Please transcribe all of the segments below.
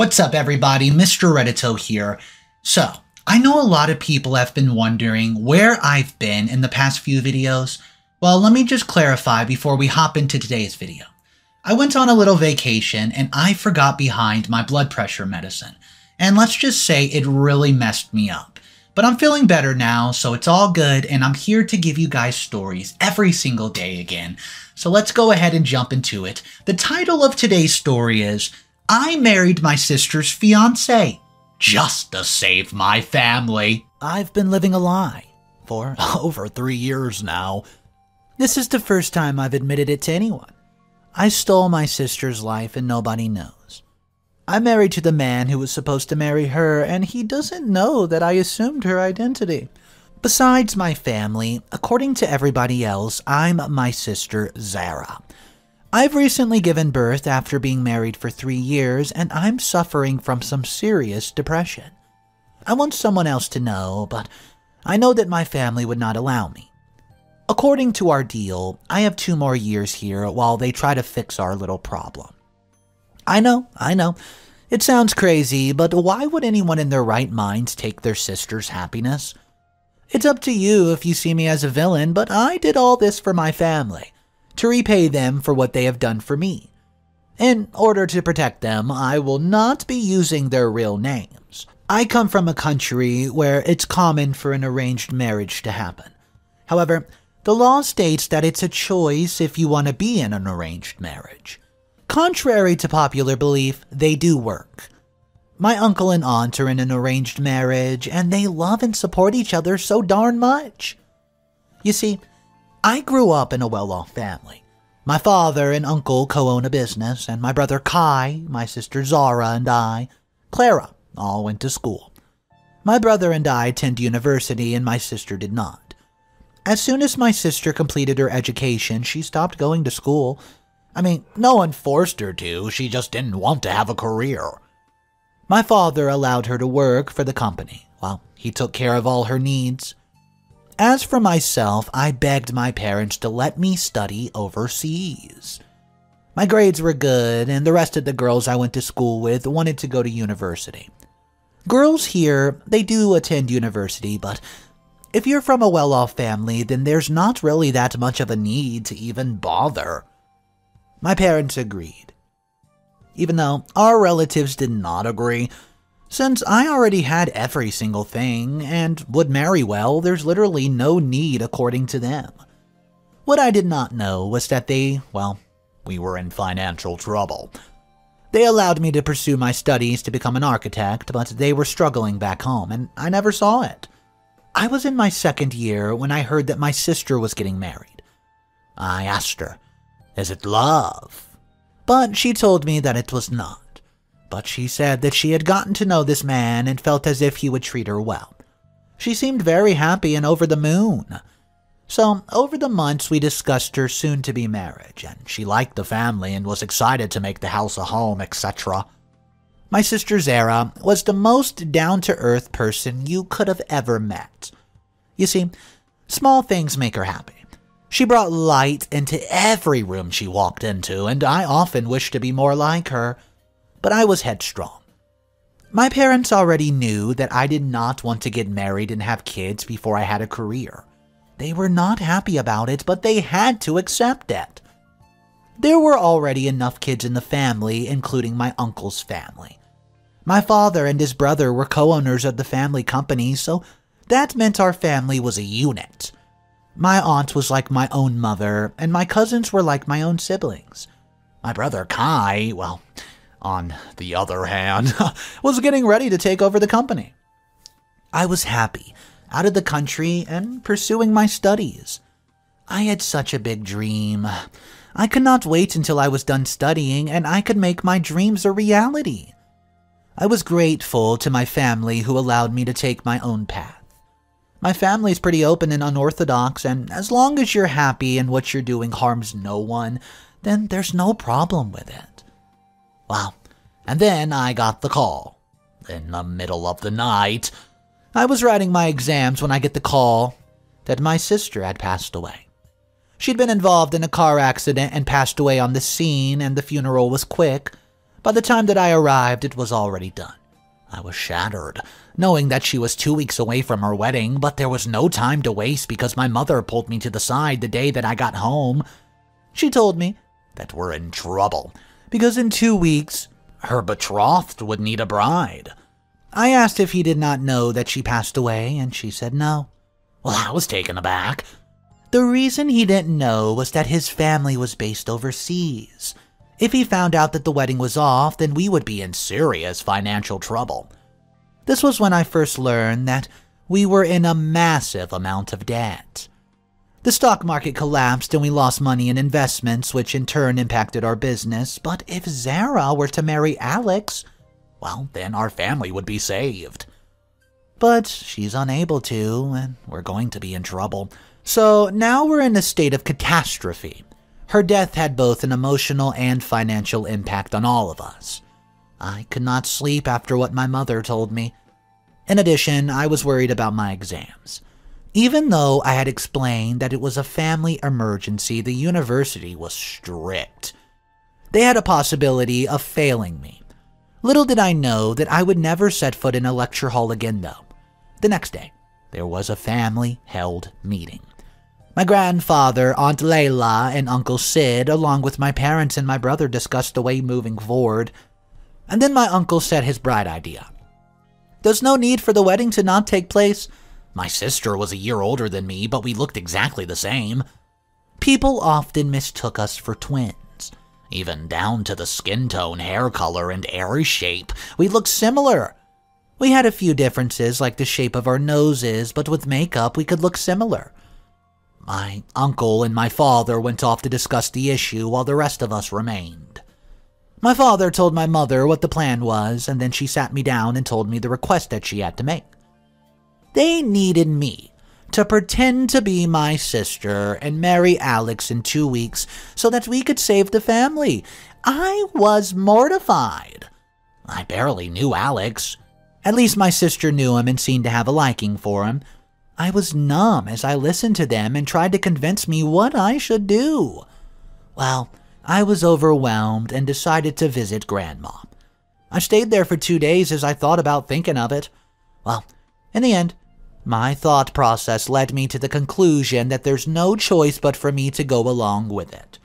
What's up, everybody? Mr. Reddito here. So, I know a lot of people have been wondering where I've been in the past few videos. Well, let me just clarify before we hop into today's video. I went on a little vacation and I forgot behind my blood pressure medicine. And let's just say it really messed me up. But I'm feeling better now, so it's all good, and I'm here to give you guys stories every single day again. So let's go ahead and jump into it. The title of today's story is I Married My Sister's Fiance just to save my family. I've been living a lie for over three years now. This is the first time I've admitted it to anyone. I stole my sister's life and nobody knows. I'm married to the man who was supposed to marry her, and he doesn't know that I assumed her identity. Besides my family, according to everybody else, I'm my sister Zara. I've recently given birth after being married for three years, and I'm suffering from some serious depression. I want someone else to know, but I know that my family would not allow me. According to our deal, I have two more years here while they try to fix our little problem. I know, I know. It sounds crazy, but why would anyone in their right minds take their sister's happiness? It's up to you if you see me as a villain, but I did all this for my family, to repay them for what they have done for me. In order to protect them, I will not be using their real names. I come from a country where it's common for an arranged marriage to happen. However, the law states that it's a choice if you want to be in an arranged marriage. Contrary to popular belief, they do work. My uncle and aunt are in an arranged marriage, and they love and support each other so darn much. You see, I grew up in a well off family. My father and uncle co own a business, and my brother Kai, my sister Zara, and I, Clara, all went to school. My brother and I attend university, and my sister did not. As soon as my sister completed her education, she stopped going to school I mean, no one forced her to, she just didn't want to have a career. My father allowed her to work for the company while he took care of all her needs. As for myself, I begged my parents to let me study overseas. My grades were good, and the rest of the girls I went to school with wanted to go to university. Girls here, they do attend university, but if you're from a well off family, then there's not really that much of a need to even bother. My parents agreed. Even though our relatives did not agree, since I already had every single thing and would marry well, there's literally no need according to them. What I did not know was that they, well, we were in financial trouble. They allowed me to pursue my studies to become an architect, but they were struggling back home, and I never saw it. I was in my second year when I heard that my sister was getting married. I asked her, is it love? But she told me that it was not. But she said that she had gotten to know this man and felt as if he would treat her well. She seemed very happy and over the moon. So, over the months, we discussed her soon to be marriage, and she liked the family and was excited to make the house a home, etc. My sister Zara was the most down to earth person you could have ever met. You see, small things make her happy. She brought light into every room she walked into, and I often wished to be more like her, but I was headstrong. My parents already knew that I did not want to get married and have kids before I had a career. They were not happy about it, but they had to accept it. There were already enough kids in the family, including my uncle's family. My father and his brother were co owners of the family company, so that meant our family was a unit. My aunt was like my own mother, and my cousins were like my own siblings. My brother Kai, well, on the other hand, was getting ready to take over the company. I was happy, out of the country, and pursuing my studies. I had such a big dream. I could not wait until I was done studying and I could make my dreams a reality. I was grateful to my family who allowed me to take my own path. My family's pretty open and unorthodox, and as long as you're happy and what you're doing harms no one, then there's no problem with it. Well, and then I got the call. In the middle of the night, I was writing my exams when I get the call that my sister had passed away. She'd been involved in a car accident and passed away on the scene, and the funeral was quick, By the time that I arrived, it was already done. I was shattered, knowing that she was two weeks away from her wedding, but there was no time to waste because my mother pulled me to the side the day that I got home. She told me that we're in trouble because in two weeks, her betrothed would need a bride. I asked if he did not know that she passed away, and she said no. Well, I was taken aback. The reason he didn't know was that his family was based overseas. If he found out that the wedding was off, then we would be in serious financial trouble. This was when I first learned that we were in a massive amount of debt. The stock market collapsed and we lost money in investments, which in turn impacted our business. But if Zara were to marry Alex, well, then our family would be saved. But she's unable to, and we're going to be in trouble. So now we're in a state of catastrophe. Her death had both an emotional and financial impact on all of us. I could not sleep after what my mother told me. In addition, I was worried about my exams. Even though I had explained that it was a family emergency, the university was strict. They had a possibility of failing me. Little did I know that I would never set foot in a lecture hall again, though. The next day, there was a family held meeting. My grandfather, Aunt Layla, and Uncle Sid, along with my parents and my brother, discussed the way moving forward. And then my uncle said his bright idea. There's no need for the wedding to not take place. My sister was a year older than me, but we looked exactly the same. People often mistook us for twins. Even down to the skin tone, hair color, and airy shape, we looked similar. We had a few differences, like the shape of our noses, but with makeup, we could look similar. My uncle and my father went off to discuss the issue while the rest of us remained. My father told my mother what the plan was, and then she sat me down and told me the request that she had to make. They needed me to pretend to be my sister and marry Alex in two weeks so that we could save the family. I was mortified. I barely knew Alex. At least my sister knew him and seemed to have a liking for him, I was numb as I listened to them and tried to convince me what I should do. Well, I was overwhelmed and decided to visit Grandma. I stayed there for two days as I thought about thinking of it. Well, in the end, my thought process led me to the conclusion that there's no choice but for me to go along with it.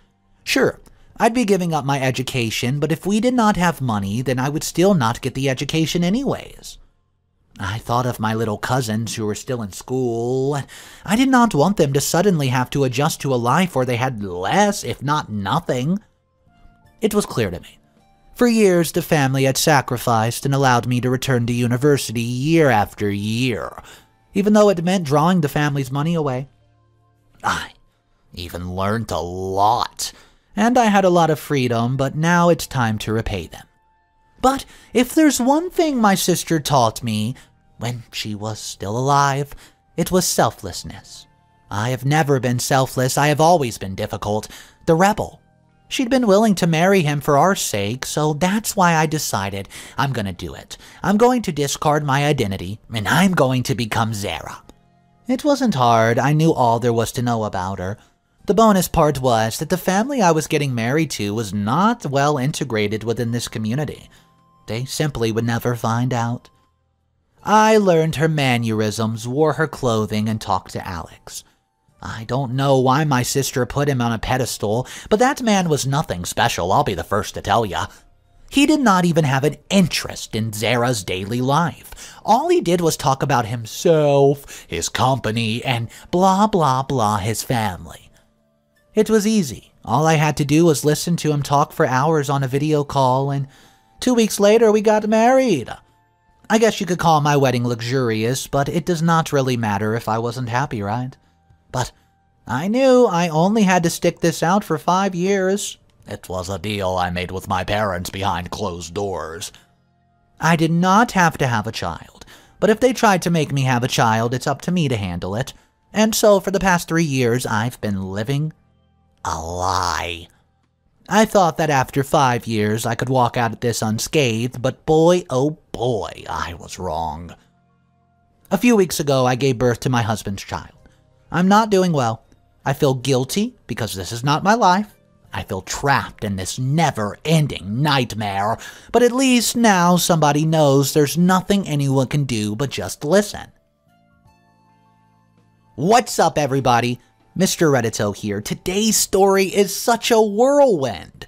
Sure, I'd be giving up my education, but if we did not have money, then I would still not get the education anyways. I thought of my little cousins who were still in school. I did not want them to suddenly have to adjust to a life where they had less, if not nothing. It was clear to me. For years, the family had sacrificed and allowed me to return to university year after year, even though it meant drawing the family's money away. I even learned a lot, and I had a lot of freedom, but now it's time to repay them. But if there's one thing my sister taught me when she was still alive, it was selflessness. I have never been selfless, I have always been difficult, the rebel. She'd been willing to marry him for our sake, so that's why I decided I'm gonna do it. I'm going to discard my identity, and I'm going to become Zara. It wasn't hard, I knew all there was to know about her. The bonus part was that the family I was getting married to was not well integrated within this community. They simply would never find out. I learned her mannerisms, wore her clothing, and talked to Alex. I don't know why my sister put him on a pedestal, but that man was nothing special, I'll be the first to tell ya. He did not even have an interest in Zara's daily life. All he did was talk about himself, his company, and blah blah blah his family. It was easy. All I had to do was listen to him talk for hours on a video call, and Two weeks later, we got married. I guess you could call my wedding luxurious, but it does not really matter if I wasn't happy, right? But I knew I only had to stick this out for five years. It was a deal I made with my parents behind closed doors. I did not have to have a child, but if they tried to make me have a child, it's up to me to handle it. And so for the past three years, I've been living a lie. I thought that after five years I could walk out of this unscathed, but boy, oh boy, I was wrong. A few weeks ago, I gave birth to my husband's child. I'm not doing well. I feel guilty because this is not my life. I feel trapped in this never ending nightmare, but at least now somebody knows there's nothing anyone can do but just listen. What's up, everybody? Mr. Reddito here. Today's story is such a whirlwind.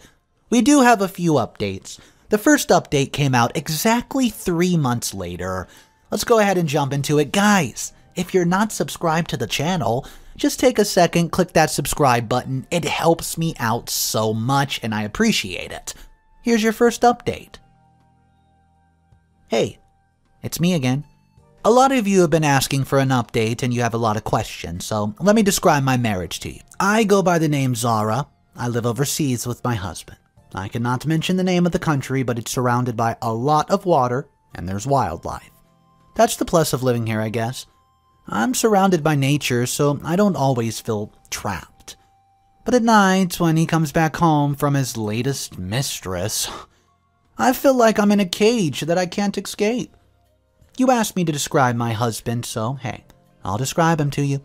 We do have a few updates. The first update came out exactly three months later. Let's go ahead and jump into it. Guys, if you're not subscribed to the channel, just take a second, click that subscribe button. It helps me out so much and I appreciate it. Here's your first update. Hey, it's me again. A lot of you have been asking for an update and you have a lot of questions, so let me describe my marriage to you. I go by the name Zara. I live overseas with my husband. I cannot mention the name of the country, but it's surrounded by a lot of water and there's wildlife. That's the plus of living here, I guess. I'm surrounded by nature, so I don't always feel trapped. But at night, when he comes back home from his latest mistress, I feel like I'm in a cage that I can't escape. You asked me to describe my husband, so hey, I'll describe him to you.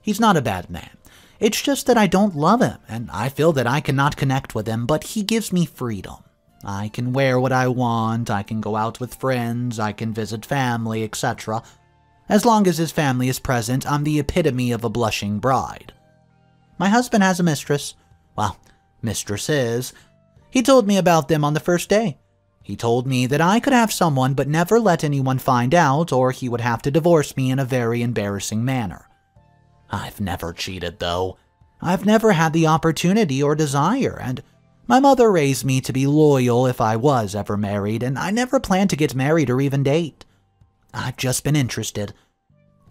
He's not a bad man. It's just that I don't love him, and I feel that I cannot connect with him, but he gives me freedom. I can wear what I want, I can go out with friends, I can visit family, etc. As long as his family is present, I'm the epitome of a blushing bride. My husband has a mistress. Well, mistresses. He told me about them on the first day. He told me that I could have someone but never let anyone find out, or he would have to divorce me in a very embarrassing manner. I've never cheated, though. I've never had the opportunity or desire, and my mother raised me to be loyal if I was ever married, and I never planned to get married or even date. I've just been interested.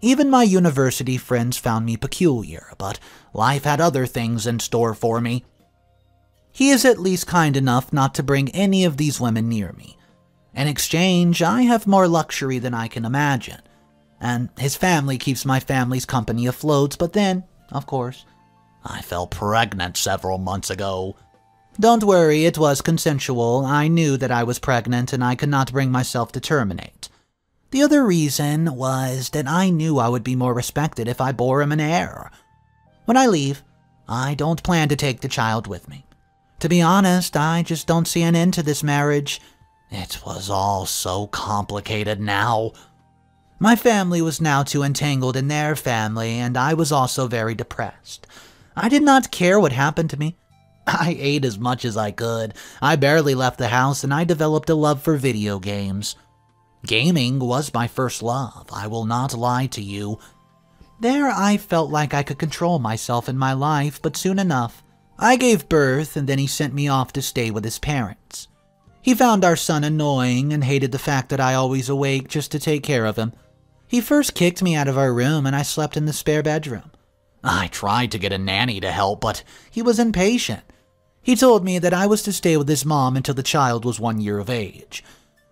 Even my university friends found me peculiar, but life had other things in store for me. He is at least kind enough not to bring any of these women near me. In exchange, I have more luxury than I can imagine. And his family keeps my family's company afloat, but then, of course, I fell pregnant several months ago. Don't worry, it was consensual. I knew that I was pregnant and I could not bring myself to terminate. The other reason was that I knew I would be more respected if I bore him an heir. When I leave, I don't plan to take the child with me. To be honest, I just don't see an end to this marriage. It was all so complicated now. My family was now too entangled in their family, and I was also very depressed. I did not care what happened to me. I ate as much as I could. I barely left the house, and I developed a love for video games. Gaming was my first love, I will not lie to you. There I felt like I could control myself in my life, but soon enough, I gave birth, and then he sent me off to stay with his parents. He found our son annoying and hated the fact that I always awake just to take care of him. He first kicked me out of our room and I slept in the spare bedroom. I tried to get a nanny to help, but he was impatient. He told me that I was to stay with his mom until the child was one year of age.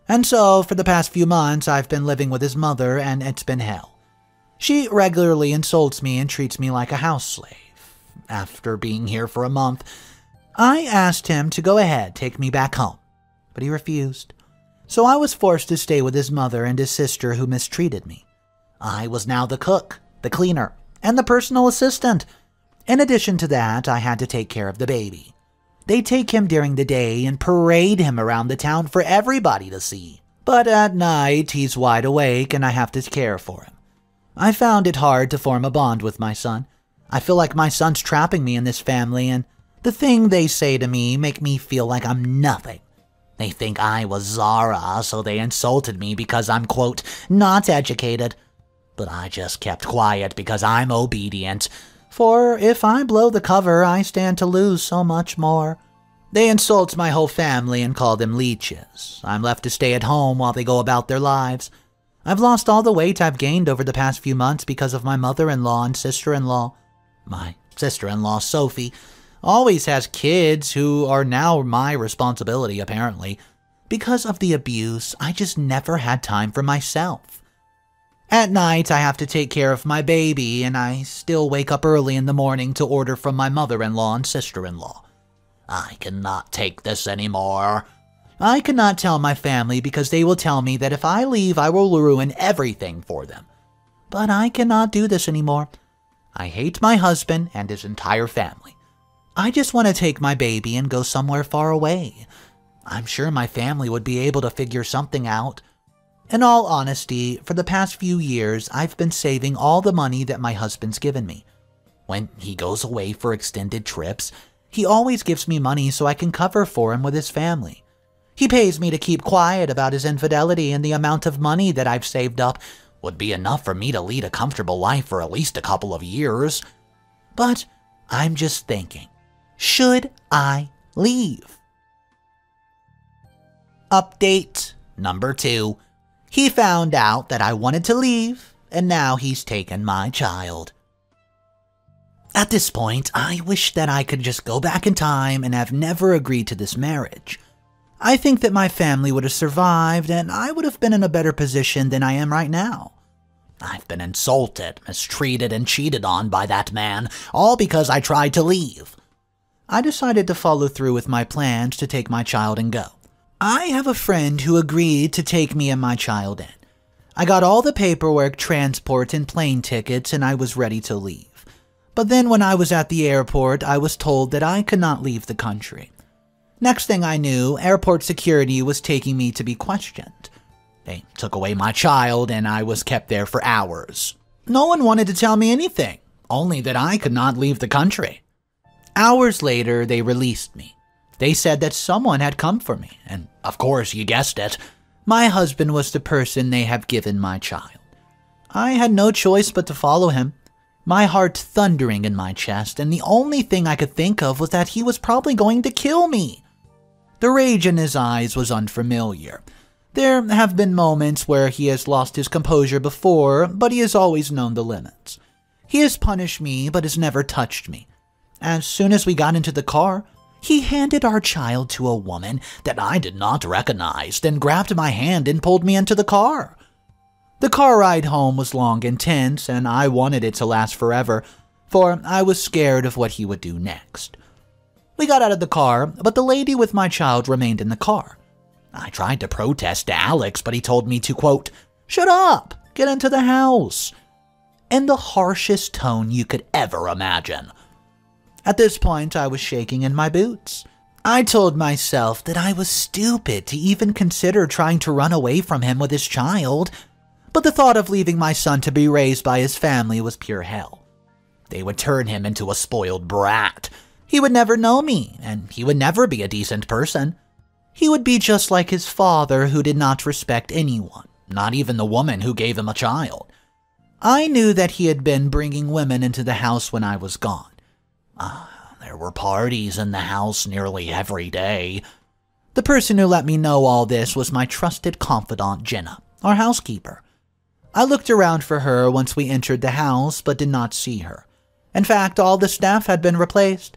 And so, for the past few months, I've been living with his mother, and it's been hell. She regularly insults me and treats me like a house slave after being here for a month. I asked him to go ahead, take me back home, but he refused. So I was forced to stay with his mother and his sister who mistreated me. I was now the cook, the cleaner, and the personal assistant. In addition to that, I had to take care of the baby. They take him during the day and parade him around the town for everybody to see. But at night, he's wide awake and I have to care for him. I found it hard to form a bond with my son, I feel like my son's trapping me in this family, and the thing they say to me make me feel like I'm nothing. They think I was Zara, so they insulted me because I'm, quote, not educated. But I just kept quiet because I'm obedient. For if I blow the cover, I stand to lose so much more. They insult my whole family and call them leeches. I'm left to stay at home while they go about their lives. I've lost all the weight I've gained over the past few months because of my mother in law and sister in law. My sister in law, Sophie, always has kids who are now my responsibility, apparently. Because of the abuse, I just never had time for myself. At night, I have to take care of my baby, and I still wake up early in the morning to order from my mother in law and sister in law. I cannot take this anymore. I cannot tell my family because they will tell me that if I leave, I will ruin everything for them. But I cannot do this anymore. I hate my husband and his entire family. I just want to take my baby and go somewhere far away. I'm sure my family would be able to figure something out. In all honesty, for the past few years, I've been saving all the money that my husband's given me. When he goes away for extended trips, he always gives me money so I can cover for him with his family. He pays me to keep quiet about his infidelity, and the amount of money that I've saved up would be enough for me to lead a comfortable life for at least a couple of years. But I'm just thinking, should I leave? Update number two. He found out that I wanted to leave, and now he's taken my child. At this point, I wish that I could just go back in time and have never agreed to this marriage. I think that my family would have survived and I would have been in a better position than I am right now. I've been insulted, mistreated, and cheated on by that man, all because I tried to leave. I decided to follow through with my plans to take my child and go. I have a friend who agreed to take me and my child in. I got all the paperwork, transport, and plane tickets, and I was ready to leave. But then when I was at the airport, I was told that I could not leave the country. Next thing I knew, airport security was taking me to be questioned. They took away my child, and I was kept there for hours. No one wanted to tell me anything, only that I could not leave the country. Hours later, they released me. They said that someone had come for me, and of course, you guessed it, my husband was the person they have given my child. I had no choice but to follow him, my heart thundering in my chest, and the only thing I could think of was that he was probably going to kill me. The rage in his eyes was unfamiliar, there have been moments where he has lost his composure before, but he has always known the limits. He has punished me, but has never touched me. As soon as we got into the car, he handed our child to a woman that I did not recognize, then grabbed my hand and pulled me into the car. The car ride home was long and tense, and I wanted it to last forever, for I was scared of what he would do next. We got out of the car, but the lady with my child remained in the car. I tried to protest to Alex, but he told me to, quote, shut up, get into the house, in the harshest tone you could ever imagine. At this point, I was shaking in my boots. I told myself that I was stupid to even consider trying to run away from him with his child, but the thought of leaving my son to be raised by his family was pure hell. They would turn him into a spoiled brat. He would never know me, and he would never be a decent person. He would be just like his father, who did not respect anyone, not even the woman who gave him a child. I knew that he had been bringing women into the house when I was gone. Uh, there were parties in the house nearly every day. The person who let me know all this was my trusted confidant, Jenna, our housekeeper. I looked around for her once we entered the house, but did not see her. In fact, all the staff had been replaced.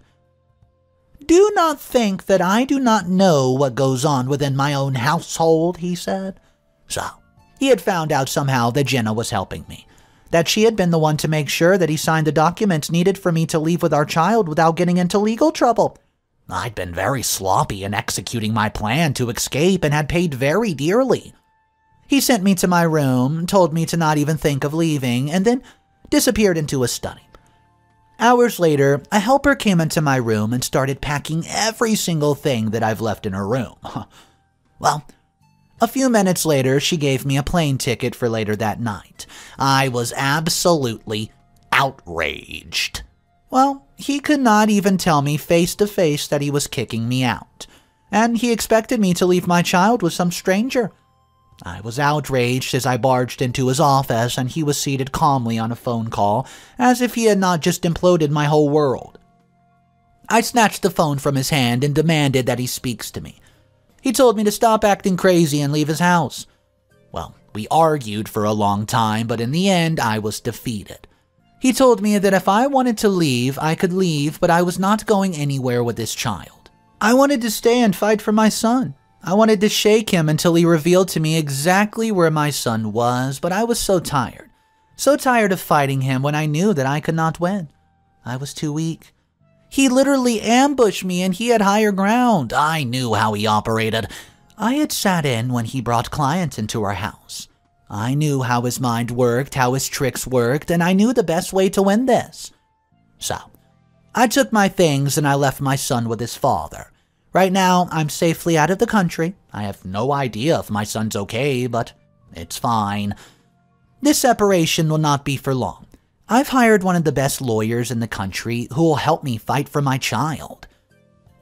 Do not think that I do not know what goes on within my own household, he said. So, he had found out somehow that Jenna was helping me. That she had been the one to make sure that he signed the documents needed for me to leave with our child without getting into legal trouble. I'd been very sloppy in executing my plan to escape and had paid very dearly. He sent me to my room, told me to not even think of leaving, and then disappeared into a study. Hours later, a helper came into my room and started packing every single thing that I've left in her room. well, a few minutes later, she gave me a plane ticket for later that night. I was absolutely outraged. Well, he could not even tell me face to face that he was kicking me out, and he expected me to leave my child with some stranger. I was outraged as I barged into his office and he was seated calmly on a phone call, as if he had not just imploded my whole world. I snatched the phone from his hand and demanded that he speaks to me. He told me to stop acting crazy and leave his house. Well, we argued for a long time, but in the end, I was defeated. He told me that if I wanted to leave, I could leave, but I was not going anywhere with this child. I wanted to stay and fight for my son. I wanted to shake him until he revealed to me exactly where my son was, but I was so tired. So tired of fighting him when I knew that I could not win. I was too weak. He literally ambushed me and he had higher ground. I knew how he operated. I had sat in when he brought clients into our house. I knew how his mind worked, how his tricks worked, and I knew the best way to win this. So, I took my things and I left my son with his father. Right now, I'm safely out of the country. I have no idea if my son's okay, but it's fine. This separation will not be for long. I've hired one of the best lawyers in the country who will help me fight for my child.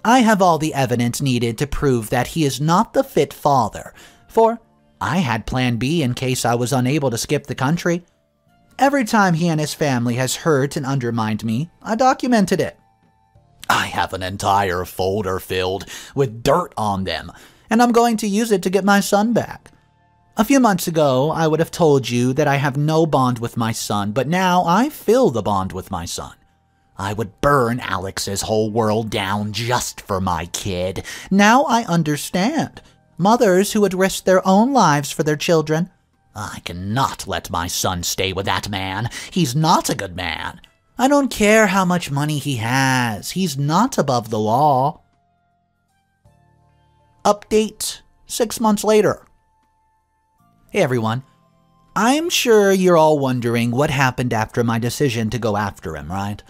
I have all the evidence needed to prove that he is not the fit father, for I had Plan B in case I was unable to skip the country. Every time he and his family has hurt and undermined me, I documented it. I have an entire folder filled with dirt on them, and I'm going to use it to get my son back. A few months ago, I would have told you that I have no bond with my son, but now I feel the bond with my son. I would burn Alex's whole world down just for my kid. Now I understand. Mothers who would risk their own lives for their children. I cannot let my son stay with that man. He's not a good man. I don't care how much money he has. He's not above the law. Update six months later. Hey everyone. I'm sure you're all wondering what happened after my decision to go after him, right?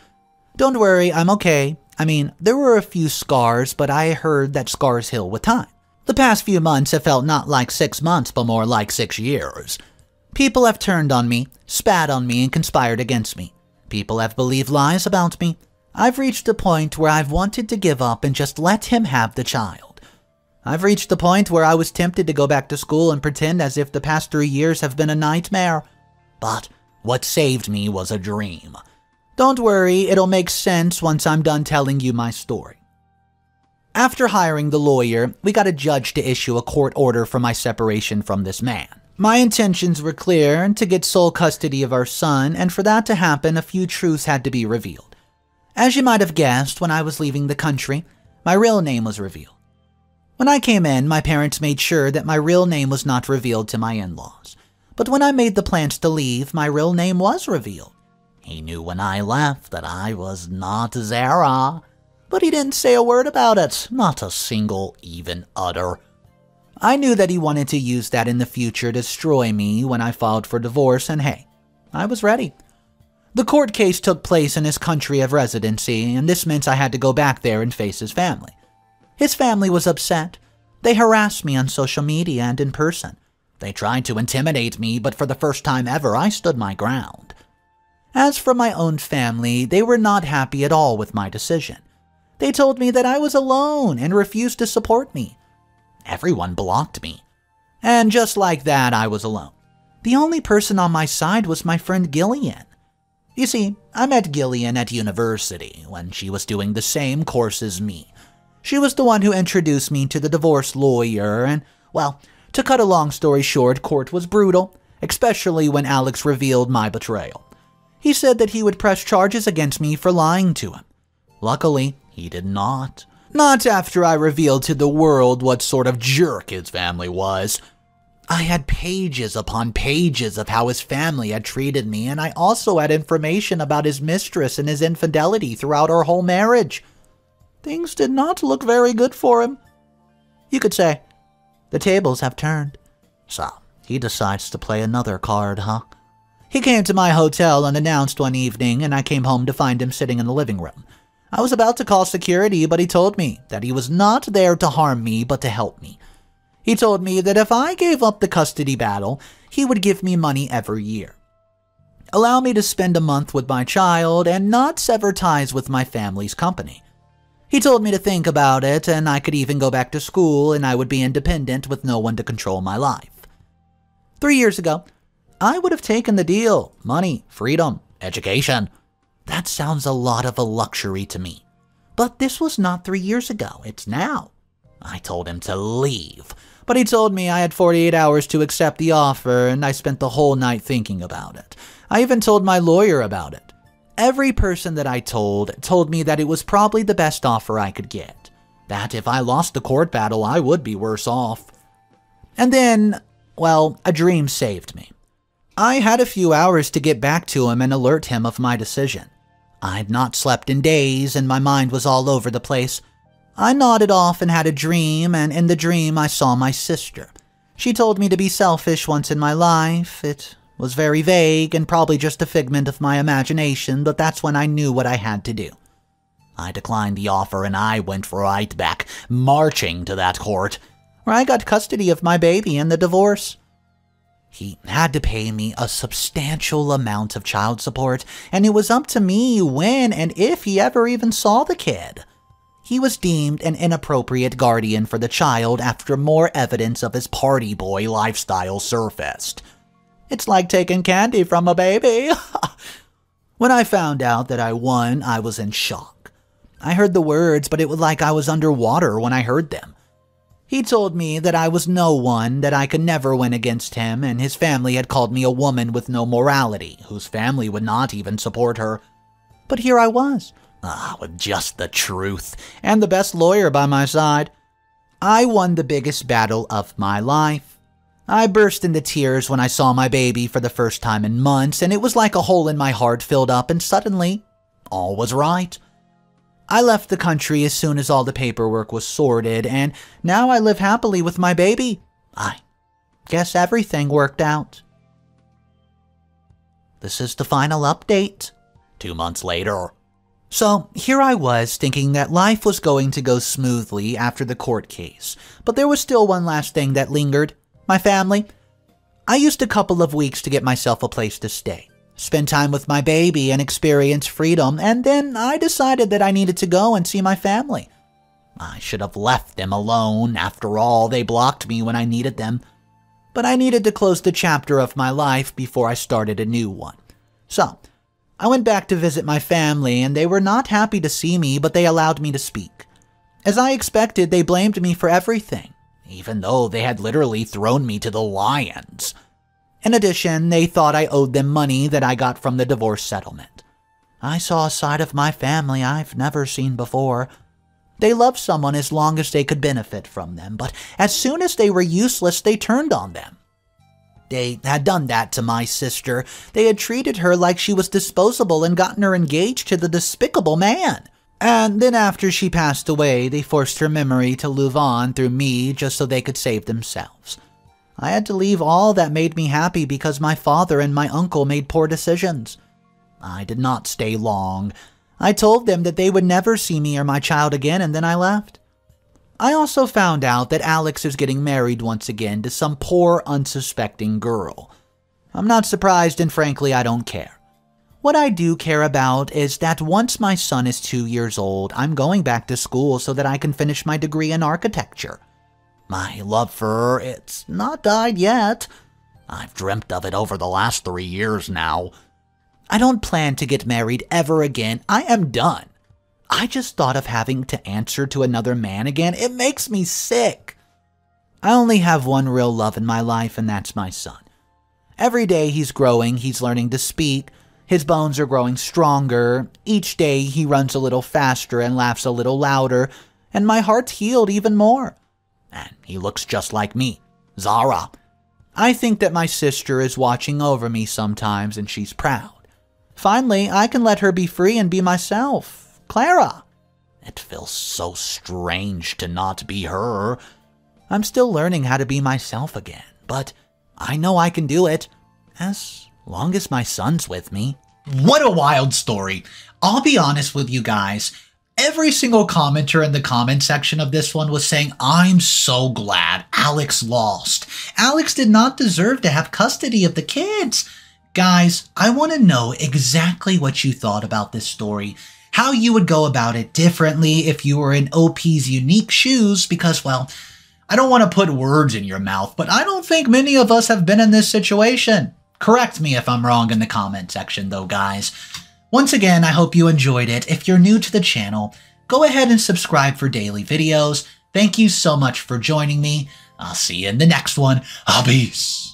Don't worry, I'm okay. I mean, there were a few scars, but I heard that scars heal with time. The past few months have felt not like six months, but more like six years. People have turned on me, spat on me, and conspired against me. People have believed lies about me. I've reached a point where I've wanted to give up and just let him have the child. I've reached the point where I was tempted to go back to school and pretend as if the past three years have been a nightmare. But what saved me was a dream. Don't worry, it'll make sense once I'm done telling you my story. After hiring the lawyer, we got a judge to issue a court order for my separation from this man. My intentions were clear to get sole custody of our son, and for that to happen, a few truths had to be revealed. As you might have guessed, when I was leaving the country, my real name was revealed. When I came in, my parents made sure that my real name was not revealed to my in laws. But when I made the plans to leave, my real name was revealed. He knew when I left that I was not Zara, but he didn't say a word about it, not a single even utter. I knew that he wanted to use that in the future to destroy me when I filed for divorce, and hey, I was ready. The court case took place in his country of residency, and this meant I had to go back there and face his family. His family was upset. They harassed me on social media and in person. They tried to intimidate me, but for the first time ever, I stood my ground. As for my own family, they were not happy at all with my decision. They told me that I was alone and refused to support me. Everyone blocked me. And just like that, I was alone. The only person on my side was my friend Gillian. You see, I met Gillian at university when she was doing the same course as me. She was the one who introduced me to the divorce lawyer, and, well, to cut a long story short, court was brutal, especially when Alex revealed my betrayal. He said that he would press charges against me for lying to him. Luckily, he did not. Not after I revealed to the world what sort of jerk his family was. I had pages upon pages of how his family had treated me, and I also had information about his mistress and his infidelity throughout our whole marriage. Things did not look very good for him. You could say, the tables have turned. So, he decides to play another card, huh? He came to my hotel unannounced one evening, and I came home to find him sitting in the living room. I was about to call security, but he told me that he was not there to harm me, but to help me. He told me that if I gave up the custody battle, he would give me money every year. Allow me to spend a month with my child and not sever ties with my family's company. He told me to think about it, and I could even go back to school and I would be independent with no one to control my life. Three years ago, I would have taken the deal money, freedom, education. That sounds a lot of a luxury to me. But this was not three years ago, it's now. I told him to leave, but he told me I had 48 hours to accept the offer, and I spent the whole night thinking about it. I even told my lawyer about it. Every person that I told told me that it was probably the best offer I could get. That if I lost the court battle, I would be worse off. And then, well, a dream saved me. I had a few hours to get back to him and alert him of my decision. I'd not slept in days and my mind was all over the place. I nodded off and had a dream, and in the dream I saw my sister. She told me to be selfish once in my life. It was very vague and probably just a figment of my imagination, but that's when I knew what I had to do. I declined the offer and I went right back, marching to that court, where I got custody of my baby and the divorce. He had to pay me a substantial amount of child support, and it was up to me when and if he ever even saw the kid. He was deemed an inappropriate guardian for the child after more evidence of his party boy lifestyle surfaced. It's like taking candy from a baby. when I found out that I won, I was in shock. I heard the words, but it was like I was underwater when I heard them. He told me that I was no one, that I could never win against him, and his family had called me a woman with no morality, whose family would not even support her. But here I was, ah, with just the truth, and the best lawyer by my side. I won the biggest battle of my life. I burst into tears when I saw my baby for the first time in months, and it was like a hole in my heart filled up, and suddenly, all was right. I left the country as soon as all the paperwork was sorted, and now I live happily with my baby. I guess everything worked out. This is the final update. Two months later. So, here I was thinking that life was going to go smoothly after the court case, but there was still one last thing that lingered my family. I used a couple of weeks to get myself a place to stay spend time with my baby, and experience freedom, and then I decided that I needed to go and see my family. I should have left them alone. After all, they blocked me when I needed them. But I needed to close the chapter of my life before I started a new one. So, I went back to visit my family, and they were not happy to see me, but they allowed me to speak. As I expected, they blamed me for everything, even though they had literally thrown me to the lions. In addition, they thought I owed them money that I got from the divorce settlement. I saw a side of my family I've never seen before. They loved someone as long as they could benefit from them, but as soon as they were useless, they turned on them. They had done that to my sister. They had treated her like she was disposable and gotten her engaged to the despicable man. And then after she passed away, they forced her memory to live on through me just so they could save themselves. I had to leave all that made me happy because my father and my uncle made poor decisions. I did not stay long. I told them that they would never see me or my child again, and then I left. I also found out that Alex is getting married once again to some poor, unsuspecting girl. I'm not surprised, and frankly, I don't care. What I do care about is that once my son is two years old, I'm going back to school so that I can finish my degree in architecture. My love for it's not died yet. I've dreamt of it over the last three years now. I don't plan to get married ever again. I am done. I just thought of having to answer to another man again. It makes me sick. I only have one real love in my life, and that's my son. Every day he's growing, he's learning to speak. His bones are growing stronger. Each day he runs a little faster and laughs a little louder, and my heart's healed even more and he looks just like me, Zara. I think that my sister is watching over me sometimes and she's proud. Finally, I can let her be free and be myself. Clara. It feels so strange to not be her. I'm still learning how to be myself again, but I know I can do it as long as my son's with me. What a wild story. I'll be honest with you guys. Every single commenter in the comment section of this one was saying, I'm so glad Alex lost. Alex did not deserve to have custody of the kids. Guys, I want to know exactly what you thought about this story, how you would go about it differently if you were in OP's unique shoes, because, well, I don't want to put words in your mouth, but I don't think many of us have been in this situation. Correct me if I'm wrong in the comment section, though, guys. Once again, I hope you enjoyed it. If you're new to the channel, go ahead and subscribe for daily videos. Thank you so much for joining me. I'll see you in the next one. Peace.